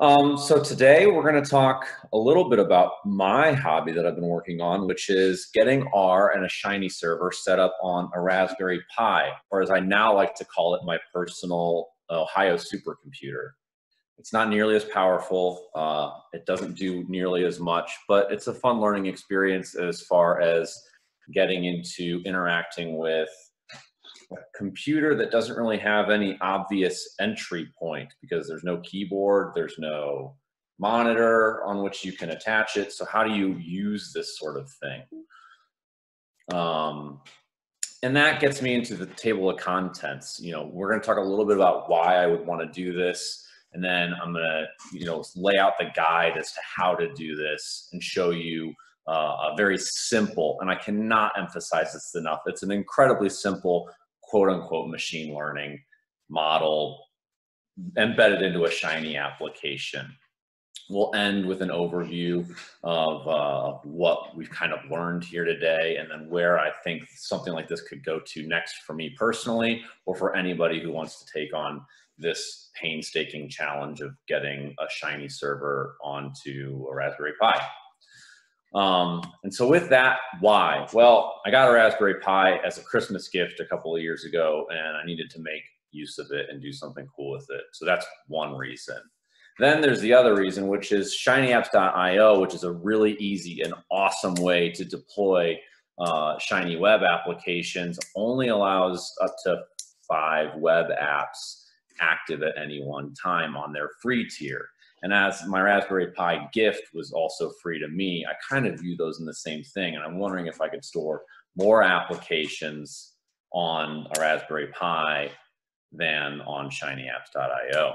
Um, so today we're going to talk a little bit about my hobby that I've been working on, which is getting R and a Shiny server set up on a Raspberry Pi, or as I now like to call it, my personal Ohio supercomputer. It's not nearly as powerful. Uh, it doesn't do nearly as much, but it's a fun learning experience as far as getting into interacting with computer that doesn't really have any obvious entry point because there's no keyboard, there's no monitor on which you can attach it. So how do you use this sort of thing? Um, and that gets me into the table of contents. You know, we're going to talk a little bit about why I would want to do this. And then I'm going to, you know, lay out the guide as to how to do this and show you uh, a very simple, and I cannot emphasize this enough. It's an incredibly simple quote unquote machine learning model embedded into a Shiny application. We'll end with an overview of uh, what we've kind of learned here today and then where I think something like this could go to next for me personally or for anybody who wants to take on this painstaking challenge of getting a Shiny server onto a Raspberry Pi. Um, and so with that, why? Well, I got a Raspberry Pi as a Christmas gift a couple of years ago, and I needed to make use of it and do something cool with it. So that's one reason. Then there's the other reason, which is shinyapps.io, which is a really easy and awesome way to deploy uh, Shiny web applications, only allows up to five web apps active at any one time on their free tier. And as my Raspberry Pi gift was also free to me, I kind of view those in the same thing. And I'm wondering if I could store more applications on a Raspberry Pi than on shinyapps.io.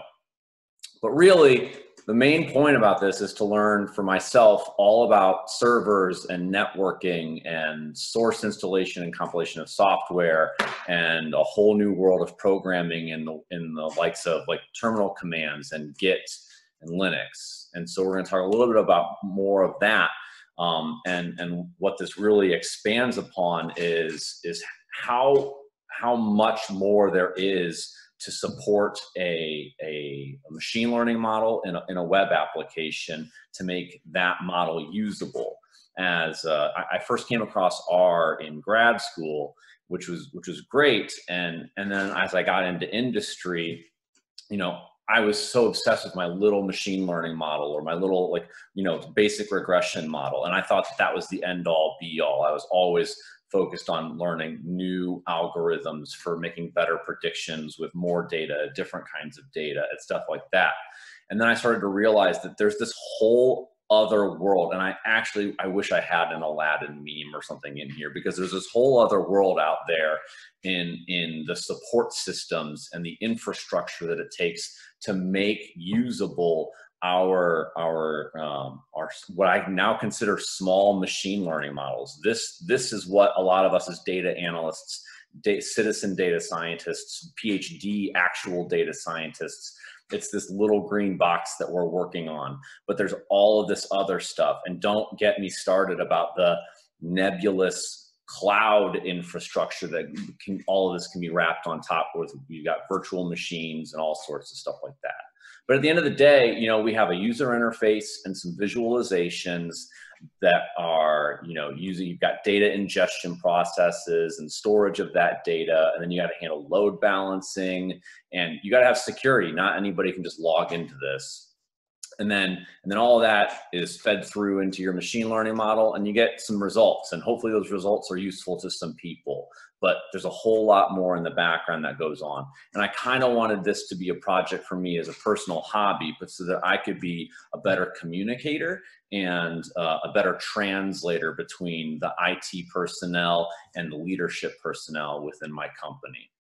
But really, the main point about this is to learn for myself all about servers and networking and source installation and compilation of software and a whole new world of programming in the, in the likes of like terminal commands and Git and Linux. And so we're going to talk a little bit about more of that. Um, and and what this really expands upon is is how how much more there is to support a, a, machine learning model in a, in a web application to make that model usable. As uh, I, I first came across R in grad school, which was which was great, and and then as I got into industry, you know, I was so obsessed with my little machine learning model or my little like you know basic regression model, and I thought that, that was the end all be all. I was always focused on learning new algorithms for making better predictions with more data, different kinds of data, and stuff like that. And then I started to realize that there's this whole other world and i actually i wish i had an aladdin meme or something in here because there's this whole other world out there in in the support systems and the infrastructure that it takes to make usable our our um, our what I now consider small machine learning models. This this is what a lot of us as data analysts, data, citizen data scientists, PhD actual data scientists it's this little green box that we're working on, but there's all of this other stuff. And don't get me started about the nebulous cloud infrastructure that can, all of this can be wrapped on top with. You've got virtual machines and all sorts of stuff like that. But at the end of the day, you know, we have a user interface and some visualizations that are, you know, using, you've got data ingestion processes and storage of that data, and then you got to handle load balancing, and you got to have security. Not anybody can just log into this. And then, and then all that is fed through into your machine learning model, and you get some results, and hopefully those results are useful to some people but there's a whole lot more in the background that goes on. And I kind of wanted this to be a project for me as a personal hobby, but so that I could be a better communicator and uh, a better translator between the IT personnel and the leadership personnel within my company.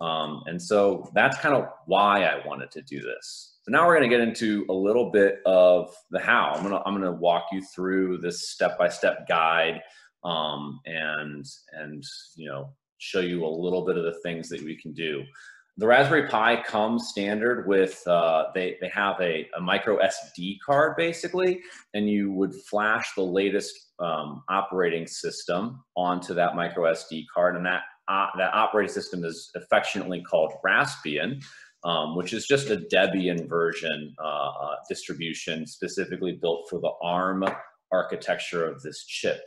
Um, and so that's kind of why I wanted to do this. So now we're going to get into a little bit of the how. I'm going to I'm going to walk you through this step-by-step guide um, and and you know show you a little bit of the things that we can do. The Raspberry Pi comes standard with uh, they they have a, a micro SD card basically, and you would flash the latest um, operating system onto that micro SD card, and that uh, that operating system is affectionately called Raspbian. um, which is just a Debian version uh, uh, distribution specifically built for the ARM architecture of this chip.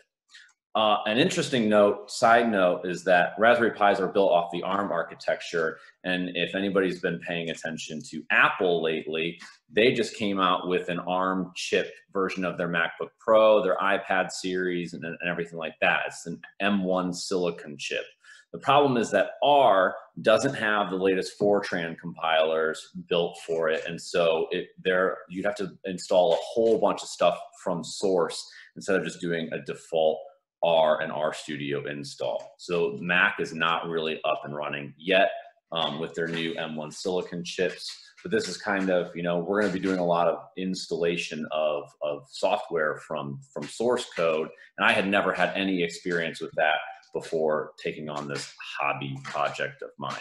Uh, an interesting note, side note, is that Raspberry Pis are built off the ARM architecture. And if anybody's been paying attention to Apple lately, they just came out with an ARM chip version of their MacBook Pro, their iPad series, and, and everything like that. It's an M1 silicon chip. The problem is that R doesn't have the latest Fortran compilers built for it. And so it, there you'd have to install a whole bunch of stuff from source instead of just doing a default R and RStudio install. So Mac is not really up and running yet um, with their new M1 silicon chips. But this is kind of, you know, we're going to be doing a lot of installation of, of software from, from source code. And I had never had any experience with that before taking on this hobby project of mine.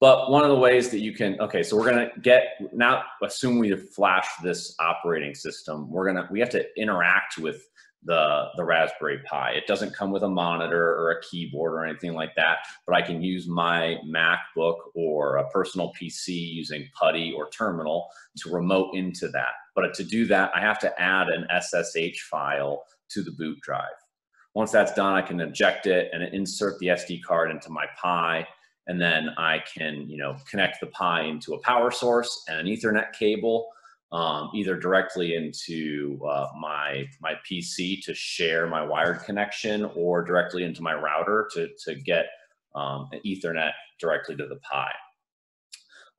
But one of the ways that you can, okay, so we're gonna get, now assume we flash this operating system, we're gonna, we have to interact with the, the Raspberry Pi. It doesn't come with a monitor or a keyboard or anything like that, but I can use my MacBook or a personal PC using PuTTY or Terminal to remote into that. But to do that, I have to add an SSH file to the boot drive. Once that's done, I can eject it and insert the SD card into my Pi. And then I can, you know, connect the Pi into a power source and an ethernet cable um, either directly into uh, my my PC to share my wired connection or directly into my router to, to get um, an Ethernet directly to the Pi.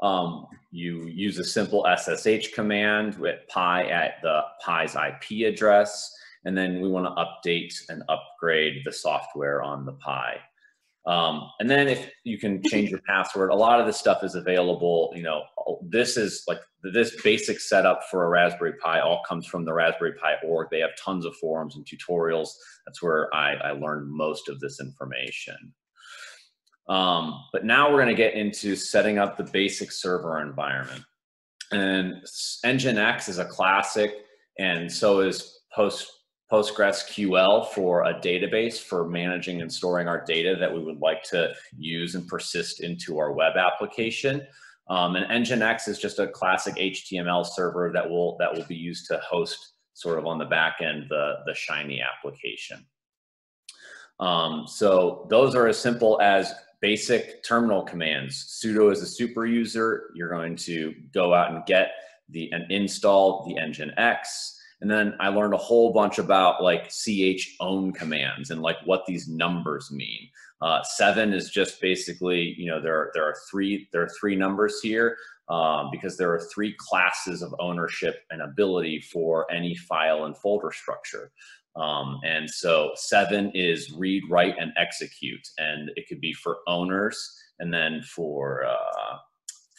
Um, you use a simple SSH command with Pi at the Pi's IP address, and then we want to update and upgrade the software on the Pi. Um, and then if you can change your password, a lot of this stuff is available. You know, this is like this basic setup for a Raspberry Pi all comes from the Raspberry Pi org. They have tons of forums and tutorials. That's where I, I learned most of this information. Um, but now we're going to get into setting up the basic server environment. And Nginx is a classic, and so is Post PostgreSQL for a database for managing and storing our data that we would like to use and persist into our web application. Um, and Nginx is just a classic HTML server that will that will be used to host sort of on the back end the, the Shiny application. Um, so those are as simple as basic terminal commands. sudo is a super user. You're going to go out and get the and install the Nginx. And then I learned a whole bunch about like chown commands and like what these numbers mean. Uh, seven is just basically, you know, there are, there are three there are three numbers here um, because there are three classes of ownership and ability for any file and folder structure. Um, and so seven is read, write, and execute, and it could be for owners and then for uh,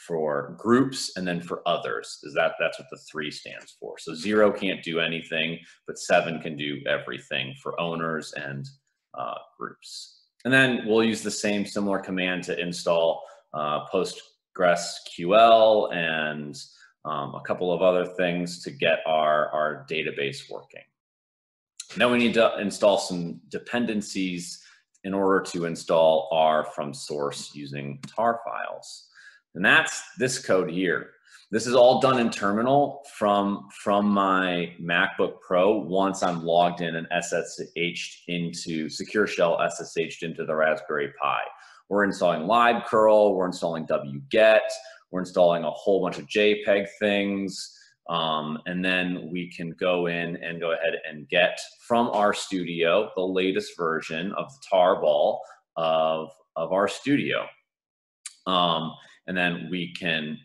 for groups and then for others. Is that that's what the three stands for. So zero can't do anything but seven can do everything for owners and uh, groups. And then we'll use the same similar command to install uh, postgresql and um, a couple of other things to get our our database working. Now we need to install some dependencies in order to install R from source using tar files. And that's this code here. This is all done in terminal from, from my MacBook Pro once I'm logged in and SSH'd into Secure Shell SSH'd into the Raspberry Pi. We're installing libcurl, we're installing wget, we're installing a whole bunch of JPEG things, um, and then we can go in and go ahead and get from RStudio the latest version of the tarball of, of RStudio. Um, and then we can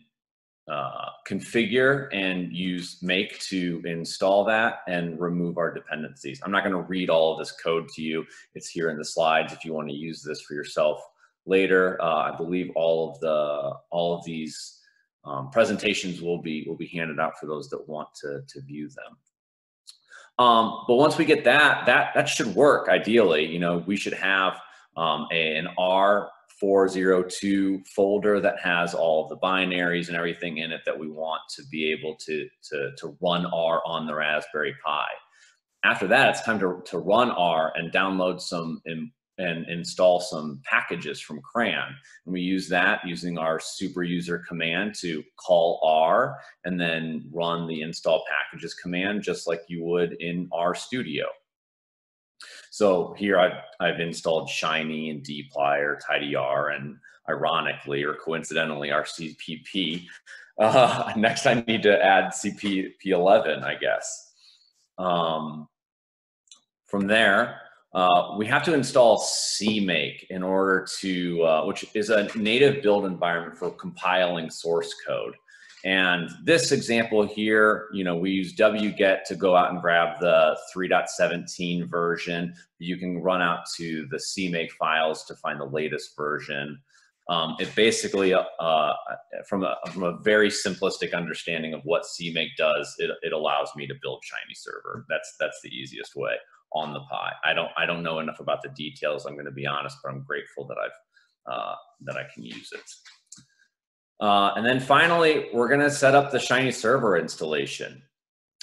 uh, configure and use make to install that and remove our dependencies. I'm not going to read all of this code to you. It's here in the slides if you want to use this for yourself later. Uh, I believe all of the all of these um, presentations will be will be handed out for those that want to to view them. Um, but once we get that, that that should work ideally. You know, we should have um, a, an R 402 folder that has all of the binaries and everything in it that we want to be able to, to, to run R on the Raspberry Pi. After that, it's time to, to run R and download some and install some packages from CRAN. And we use that using our super user command to call R and then run the install packages command just like you would in RStudio. So here I've, I've installed Shiny and dplyr, tidyr, and ironically or coincidentally Rcpp. Uh, next I need to add CPP11, I guess. Um, from there, uh, we have to install CMake in order to, uh, which is a native build environment for compiling source code. And this example here, you know, we use wget to go out and grab the 3.17 version. You can run out to the CMake files to find the latest version. Um, it basically, uh, uh, from, a, from a very simplistic understanding of what CMake does, it, it allows me to build Shiny server. That's, that's the easiest way on the Pi. I don't I don't know enough about the details. I'm going to be honest, but I'm grateful that I've uh, that I can use it. Uh, and then finally, we're going to set up the Shiny server installation.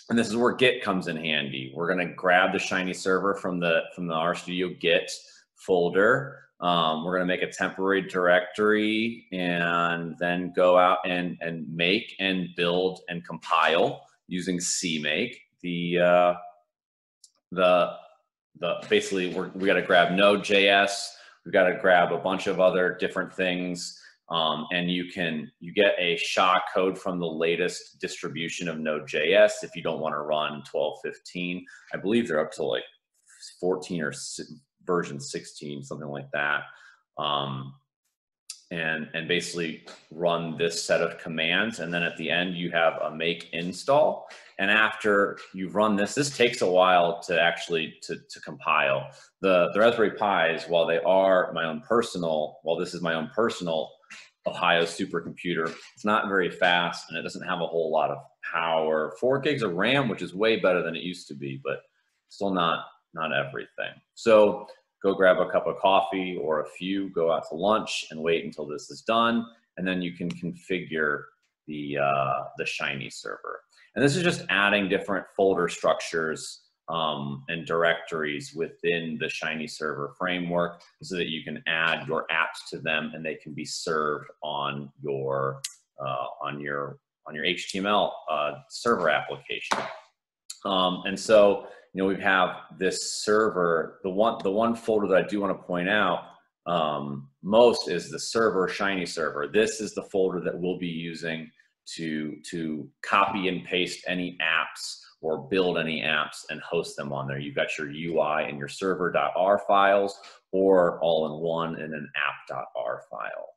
And this is where Git comes in handy. We're going to grab the Shiny server from the from the RStudio Git folder. Um, we're going to make a temporary directory and then go out and, and make and build and compile using CMake. The uh, the the basically we're, we got to grab Node.js. We got to grab a bunch of other different things. Um, and you can you get a SHA code from the latest distribution of Node.js if you don't want to run 12.15. I believe they're up to like 14 or version 16, something like that. Um, and, and basically run this set of commands. And then at the end, you have a make install. And after you've run this, this takes a while to actually to, to compile. The, the Raspberry Pis, while they are my own personal, while this is my own personal Ohio supercomputer, it's not very fast and it doesn't have a whole lot of power. Four gigs of RAM, which is way better than it used to be, but still not, not everything. So go grab a cup of coffee or a few, go out to lunch and wait until this is done. And then you can configure the, uh, the Shiny server. And this is just adding different folder structures um, and directories within the Shiny server framework so that you can add your apps to them and they can be served on your, uh, on your, on your HTML uh, server application. Um, and so you know, we have this server. The one, the one folder that I do want to point out um, most is the server Shiny server. This is the folder that we'll be using to to copy and paste any apps or build any apps and host them on there. You've got your UI and your server.r files, or all in one in an app.r file.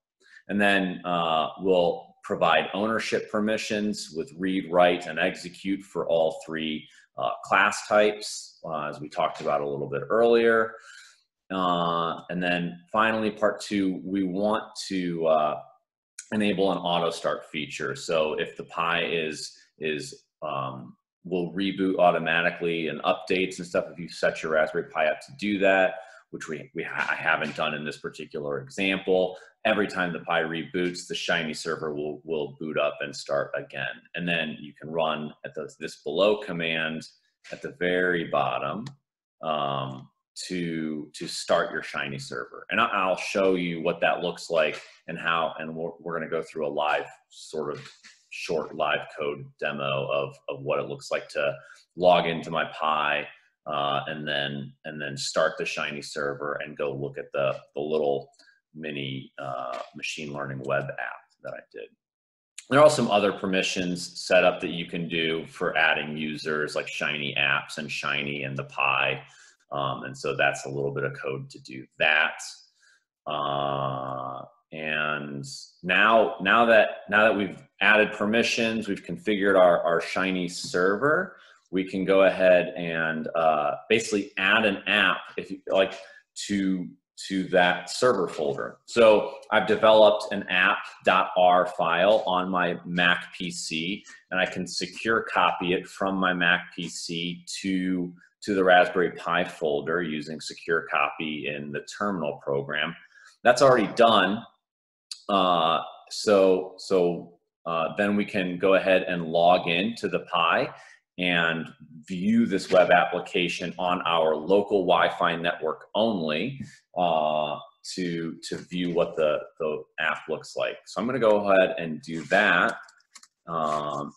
And then uh, we'll provide ownership permissions with read, write, and execute for all three uh, class types, uh, as we talked about a little bit earlier. Uh, and then finally, part two, we want to uh, enable an auto start feature. So if the Pi is, is um, will reboot automatically and updates and stuff if you set your Raspberry Pi up to do that, which we, we I haven't done in this particular example. Every time the Pi reboots, the Shiny server will, will boot up and start again. And then you can run at the, this below command at the very bottom um, to, to start your Shiny server. And I'll show you what that looks like and how, and we're, we're gonna go through a live sort of short live code demo of, of what it looks like to log into my Pi uh, and then and then start the Shiny server and go look at the, the little mini uh, machine learning web app that I did. There are some other permissions set up that you can do for adding users like Shiny apps and Shiny and the Pi. Um, and so that's a little bit of code to do that. Uh, and now, now that now that we've added permissions, we've configured our, our Shiny server, we can go ahead and uh, basically add an app if you like to to that server folder. So I've developed an app.r file on my Mac PC and I can secure copy it from my Mac PC to, to the Raspberry Pi folder using secure copy in the terminal program. That's already done. Uh, so so uh, then we can go ahead and log in to the Pi and view this web application on our local Wi-Fi network only uh, to, to view what the, the app looks like. So I'm gonna go ahead and do that. Um,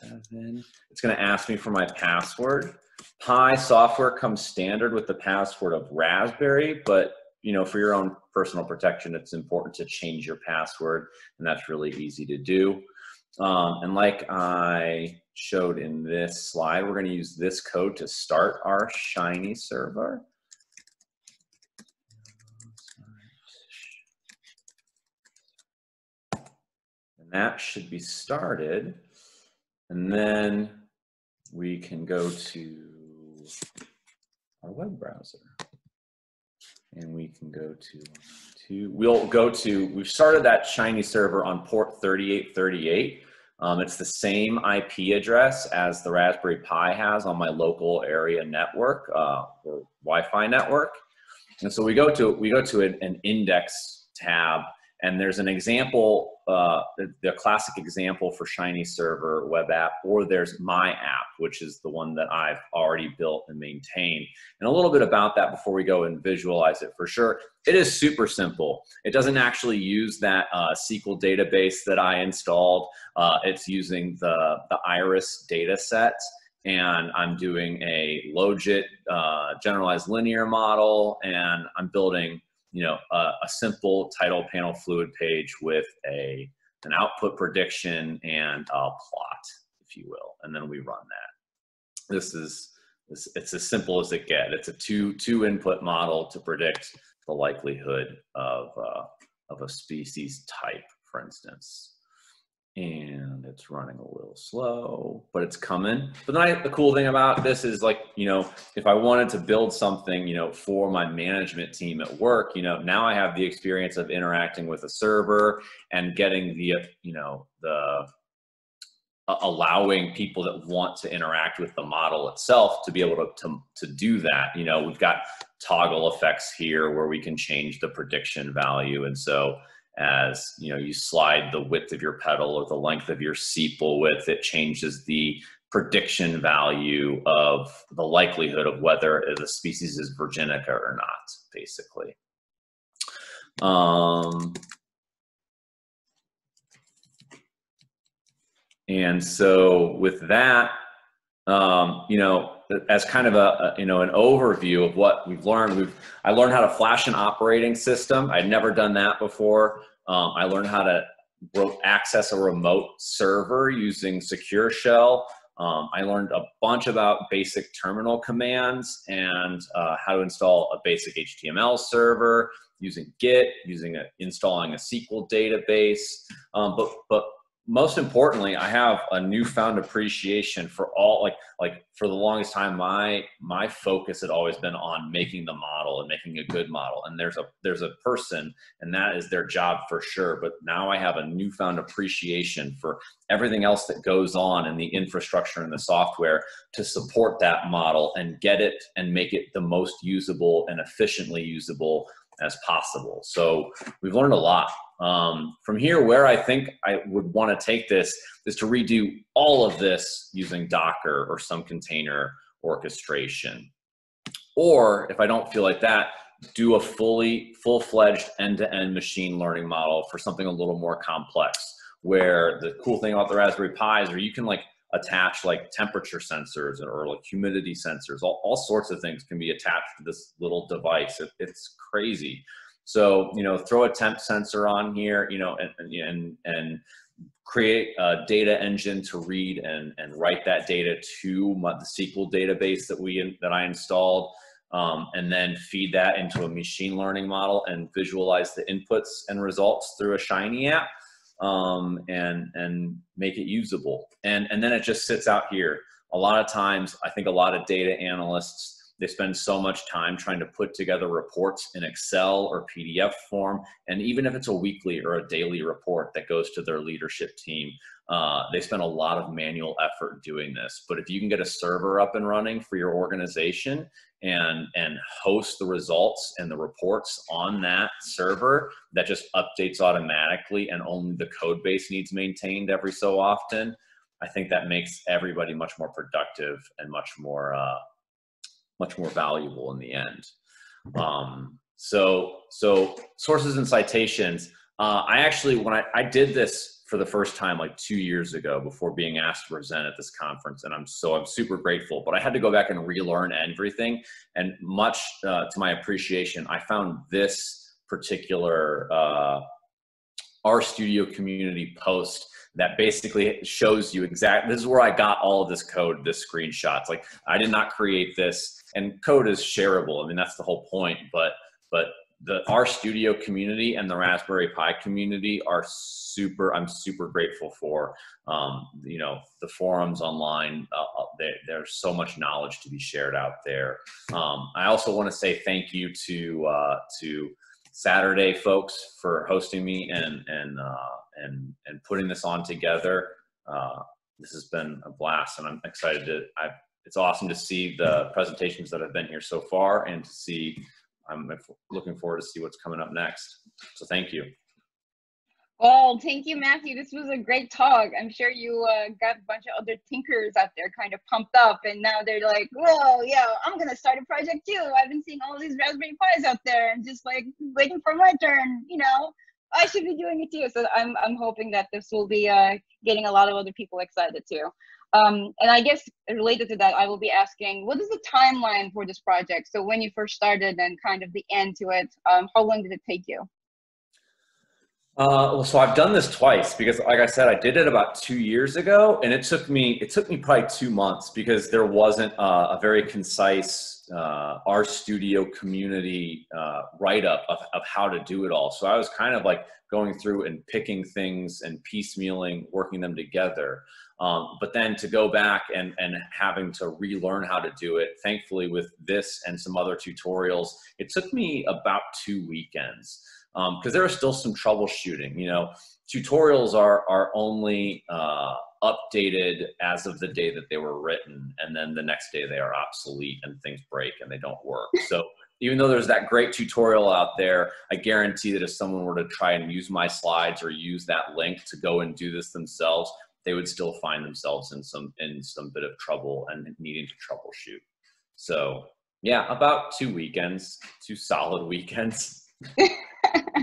seven. It's gonna ask me for my password. Pi software comes standard with the password of Raspberry, but you know, for your own personal protection, it's important to change your password, and that's really easy to do. Um, and like I showed in this slide, we're gonna use this code to start our Shiny server. And that should be started. And then we can go to our web browser. And we can go to, to we'll go to, we've started that Shiny server on port 3838. Um, it's the same IP address as the Raspberry Pi has on my local area network uh, or Wi-Fi network. And so we go to we go to an, an index tab and there's an example, uh, the, the, classic example for Shiny Server web app, or there's My App, which is the one that I've already built and maintained. And a little bit about that before we go and visualize it for sure. It is super simple. It doesn't actually use that uh, SQL database that I installed. Uh, it's using the, the Iris data set and I'm doing a logit uh, generalized linear model, and I'm building you know, a, a, simple title panel fluid page with a an output prediction and a plot, if you will, and then we run that. This is it's as simple as it gets. It's a two two input model to predict the likelihood of uh, of a species type, for instance and it's running a little slow, but it's coming. But then I, the cool thing about this is like, you know, if I wanted to build something, you know, for my management team at work, you know, now I have the experience of interacting with a server and getting the, you know, the uh, allowing people that want to interact with the model itself to be able to, to, to do that. You know, we've got toggle effects here where we can change the prediction value. And so, as you know you slide the width of your petal or the length of your sepal width it changes the prediction value of the likelihood of whether the species is virginica or not basically. Um, and so with that um, you know as kind of a, a, you know an overview of what we've learned. We've i learned how to flash an operating system. I'd never done that before. Um, i learned how to access a remote server using secure shell. Um, i learned a bunch about basic terminal commands and uh, how to install a basic html server using git using a, installing a sql database. Um, but but most importantly, I have a newfound appreciation for all like like for the longest time my my focus had always been on making the model and making a good model and there's a there's a person and that is their job for sure but now I have a newfound appreciation for everything else that goes on in the infrastructure and the software to support that model and get it and make it the most usable and efficiently usable as possible. So we've learned a lot. Um, from here, where I think I would want to take this is to redo all of this using Docker or some container orchestration. Or if I don't feel like that, do a fully full-fledged end-to-end machine learning model for something a little more complex where the cool thing about the Raspberry Pi is where you can like attach like temperature sensors or like humidity sensors, all, all sorts of things can be attached to this little device. It, it's crazy. So, you know, throw a temp sensor on here, you know, and, and, and create a data engine to read and, and write that data to my, the SQL database that we, that I installed. Um, and then feed that into a machine learning model and visualize the inputs and results through a Shiny app um, and and make it usable. And and then it just sits out here. A lot of times, I think a lot of data analysts they spend so much time trying to put together reports in Excel or PDF form, and even if it's a weekly or a daily report that goes to their leadership team, uh, they spend a lot of manual effort doing this. But if you can get a server up and running for your organization and and host the results and the reports on that server that just updates automatically and only the code base needs maintained every so often I think that makes everybody much more productive and much more uh, much more valuable in the end. Um, so so sources and citations. Uh, I actually when I, I did this for the first time like two years ago before being asked to present at this conference and i'm so i'm super grateful but i had to go back and relearn everything and much uh, to my appreciation i found this particular uh, studio community post that basically shows you exactly this is where i got all of this code this screenshots like i did not create this and code is shareable i mean that's the whole point but but the RStudio community and the Raspberry Pi community are super. I'm super grateful for. Um, you know, the forums online. Uh, uh there's so much knowledge to be shared out there. Um, I also want to say thank you to uh, to SatRday folks for hosting me and and uh, and and putting this on together. Uh, this has been a blast, and I'm excited to. I, it's awesome to see the presentations that have been here so far, and to see I'm looking forward to see what's coming up next. So thank you. Well, thank you, Matthew. This was a great talk. I'm sure you uh, got a bunch of other thinkers out there kind of pumped up, and now they're like, "Whoa, yeah, I'm gonna start a project too. I've been seeing all these Raspberry Pis out there, and just like waiting for my turn. You know, I should be doing it too." So I'm I'm hoping that this will be uh, getting a lot of other people excited too. Um, and I guess related to that, I will be asking, what is the timeline for this project? So when you first started and kind of the end to it, um, how long did it take you? Uh, well, so I've done this twice because, like I said, I did it about two years ago, and it took me it took me probably two months because there wasn't uh, a very concise uh, RStudio community uh, write up of, of how to do it all. So I was kind of like going through and picking things and piecemealing, working them together. Um, but then to go back and, and having to relearn how to do it, thankfully with this and some other tutorials, it took me about two weekends because um, there was still some troubleshooting. You know, tutorials are, are only uh, updated as of the day that they were written, and then the next day they are obsolete and things break and they don't work. So even though there's that great tutorial out there, I guarantee that if someone were to try and use my slides or use that link to go and do this themselves, they would still find themselves in some in some bit of trouble and needing to troubleshoot. So yeah, about two weekends, two solid weekends.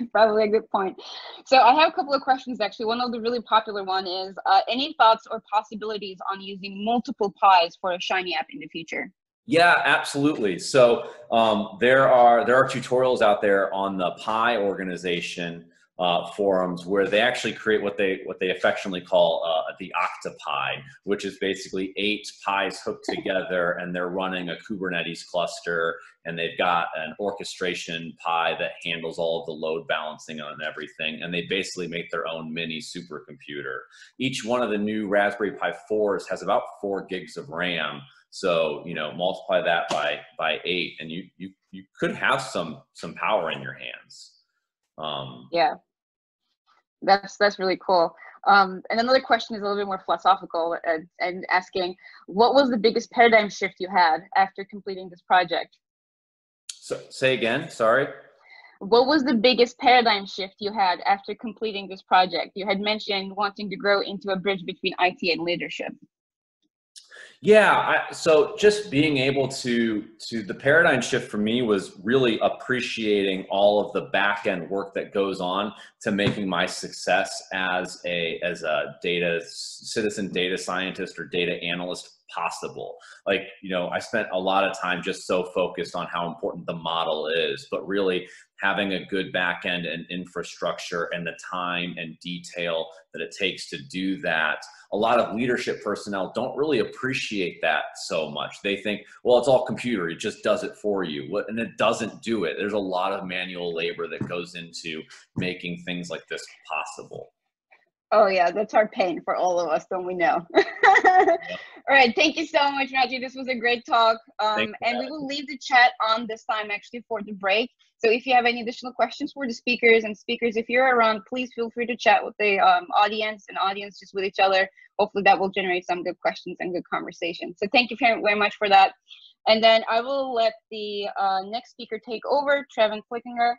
Probably a good point. So I have a couple of questions actually. One of the really popular one is uh, any thoughts or possibilities on using multiple Pis for a Shiny app in the future? Yeah, absolutely. So um, there are there are tutorials out there on the Pi organization uh, forums where they actually create what they what they affectionately call uh, the octopi, which is basically eight Pis hooked together, and they're running a Kubernetes cluster, and they've got an orchestration Pi that handles all of the load balancing on everything, and they basically make their own mini supercomputer. Each one of the new Raspberry Pi 4s has about four gigs of RAM. So you know, multiply that by by eight, and you you you could have some some power in your hands. Um, yeah, that's that's really cool. Um, and another question is a little bit more philosophical and, and asking, what was the biggest paradigm shift you had after completing this project? So, say again, sorry. What was the biggest paradigm shift you had after completing this project? You had mentioned wanting to grow into a bridge between IT and leadership. Yeah, I, so just being able to to the paradigm shift for me was really appreciating all of the back end work that goes on to making my success as a as a data citizen data scientist or data analyst possible. Like, you know, I spent a lot of time just so focused on how important the model is, but really having a good back end and infrastructure and the time and detail that it takes to do that. A lot of leadership personnel don't really appreciate that so much. They think, well, it's all computer, it just does it for you. And it doesn't do it. There's a lot of manual labor that goes into making things like this possible. Oh yeah, that's our pain for all of us, don't we know? all right, thank you so much, Matthew. This was a great talk. Um, and we will leave the chat on this time actually for the break. So if you have any additional questions for the speakers and speakers, if you're around, please feel free to chat with the um, audience and audience just with each other. Hopefully that will generate some good questions and good conversation. So thank you very much for that. And then I will let the uh, next speaker take over, Trevin Flickinger.